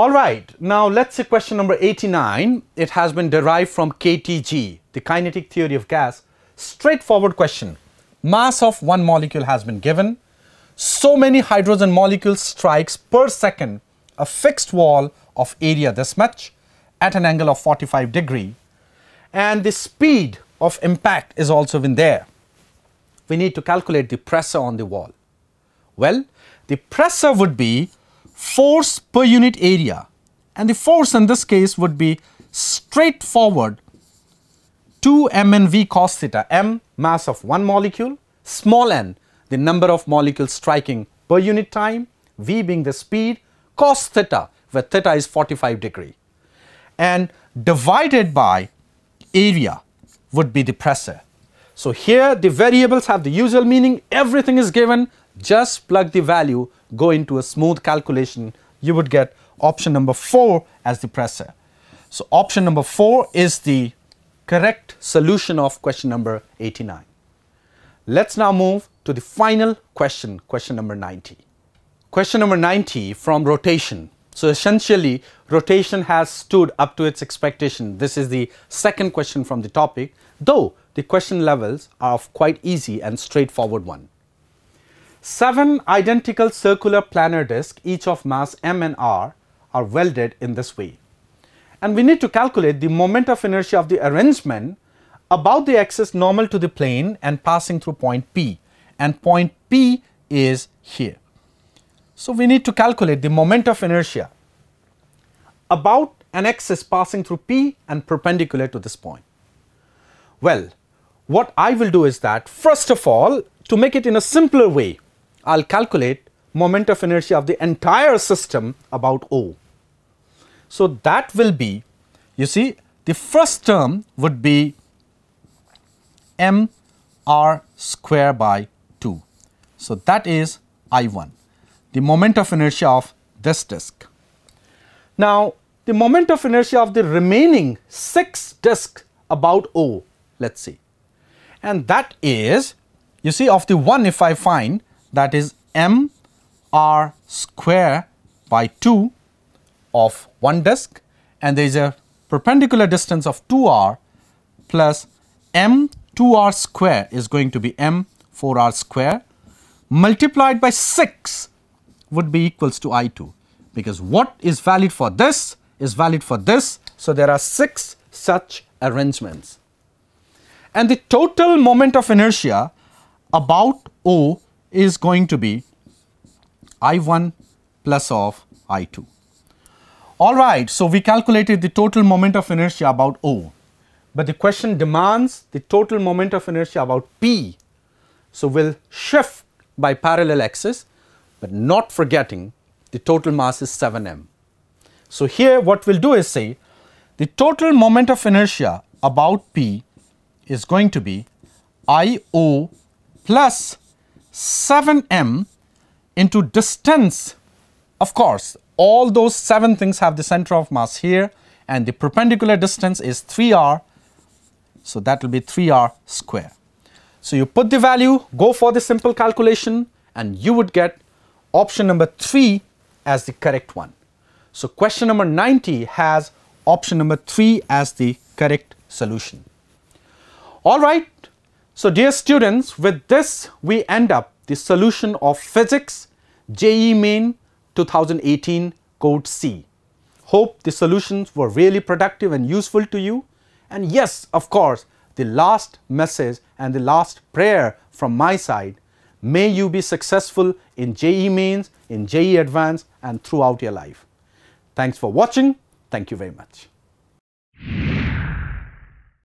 All right, now let's see question number 89. It has been derived from KTG, the kinetic theory of gas. Straightforward question. Mass of one molecule has been given. So many hydrogen molecules strikes per second a fixed wall of area this much at an angle of 45 degree and the speed of impact is also in there. We need to calculate the pressure on the wall. Well, the pressure would be force per unit area. And the force in this case would be straightforward. 2 mn v cos theta m mass of one molecule small n the number of molecules striking per unit time v being the speed cos theta where theta is 45 degree. And divided by area would be the pressure. So here the variables have the usual meaning. Everything is given just plug the value go into a smooth calculation, you would get option number 4 as the pressure. So, option number 4 is the correct solution of question number 89. Let us now move to the final question, question number 90. Question number 90 from rotation. So, essentially rotation has stood up to its expectation. This is the second question from the topic, though the question levels are quite easy and straightforward one. Seven identical circular planar discs, each of mass m and r, are welded in this way. And we need to calculate the moment of inertia of the arrangement about the axis normal to the plane and passing through point P. And point P is here. So, we need to calculate the moment of inertia about an axis passing through P and perpendicular to this point. Well, what I will do is that first of all, to make it in a simpler way, I'll calculate moment of inertia of the entire system about O. So that will be, you see, the first term would be m r square by 2. So that is I1, the moment of inertia of this disk. Now, the moment of inertia of the remaining 6 disks about O, let us see. And that is, you see, of the one if I find that is m r square by 2 of one disk. And there is a perpendicular distance of 2r plus m 2r square is going to be m 4r square multiplied by 6 would be equals to I2 because what is valid for this is valid for this. So, there are 6 such arrangements. And the total moment of inertia about O is going to be I1 plus of I2. All right, so we calculated the total moment of inertia about O, but the question demands the total moment of inertia about P. So, we will shift by parallel axis, but not forgetting the total mass is 7m. So, here what we will do is say the total moment of inertia about P is going to be IO plus 7m into distance. Of course, all those 7 things have the center of mass here and the perpendicular distance is 3r. So, that will be 3r square. So, you put the value, go for the simple calculation and you would get option number 3 as the correct one. So, question number 90 has option number 3 as the correct solution. All right, so, dear students, with this we end up the solution of physics JEE Main 2018 code C. Hope the solutions were really productive and useful to you. And yes, of course, the last message and the last prayer from my side, may you be successful in JEE Mains, in JEE Advanced and throughout your life. Thanks for watching. Thank you very much.